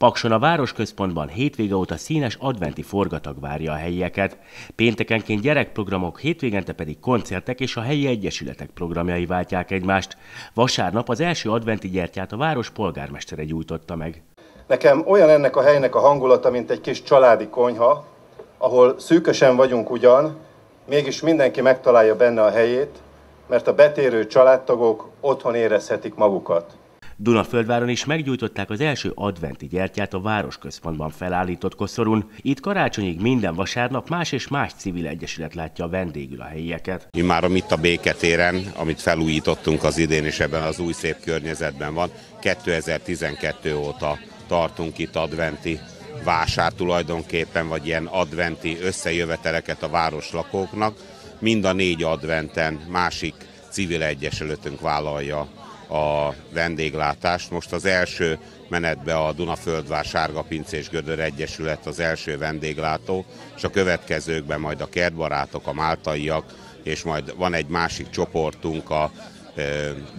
Pakson a városközpontban hétvége óta színes adventi forgatag várja a helyieket. Péntekenként gyerekprogramok, hétvégente pedig koncertek és a helyi egyesületek programjai váltják egymást. Vasárnap az első adventi gyertyát a város polgármestere gyújtotta meg. Nekem olyan ennek a helynek a hangulata, mint egy kis családi konyha, ahol szűkösen vagyunk ugyan, mégis mindenki megtalálja benne a helyét, mert a betérő családtagok otthon érezhetik magukat. Dunaföldváron is meggyújtották az első adventi gyertyát a városközpontban felállított koszorún. Itt karácsonyig minden vasárnap más és más civil egyesület látja vendégül a helyieket. már itt a Béketéren, amit felújítottunk az idén, és ebben az új szép környezetben van, 2012 óta tartunk itt adventi vásár tulajdonképpen, vagy ilyen adventi összejöveteleket a városlakóknak. Mind a négy adventen másik civil egyesületünk vállalja a vendéglátást. Most az első menetbe a Dunaföldvár Sárga Pincés Gödör Egyesület az első vendéglátó, és a következőkben majd a kertbarátok, a máltaiak, és majd van egy másik csoportunk, a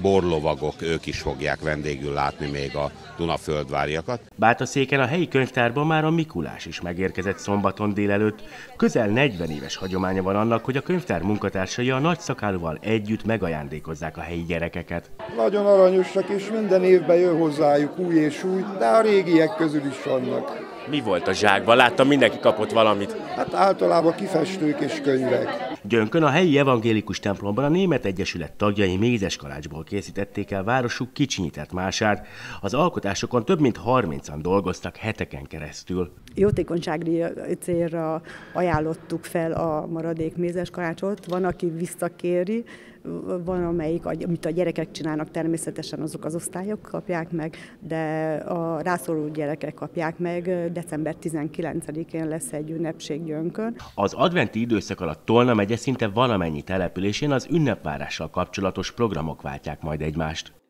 borlovagok, ők is fogják vendégül látni még a Dunaföldváriakat. Bátaszéken a helyi könyvtárban már a Mikulás is megérkezett szombaton délelőtt. Közel 40 éves hagyománya van annak, hogy a könyvtár munkatársai a nagyszakálóval együtt megajándékozzák a helyi gyerekeket. Nagyon aranyosak, és minden évben jön hozzájuk új és új, de a régiek közül is vannak. Mi volt a zsákban? Láttam, mindenki kapott valamit. Hát általában kifestők és könyvek. Gyönkön a helyi evangélikus templomban a Német Egyesület tagjai mézes kalácsból készítették el városuk kicsinyített mását. Az alkotásokon több mint 30-an dolgoztak heteken keresztül. Jótékonysági célra ajánlottuk fel a maradék mézes kalácsot. Van, aki visszakéri, van, amelyik, amit a gyerekek csinálnak, természetesen azok az osztályok kapják meg, de a rászoruló gyerekek kapják meg. December 19-én lesz egy ünnepség Gyönkön. Az adventi időszak alatt Tolna megye szinte valamennyi településén az ünnepvárással kapcsolatos programok váltják majd egymást.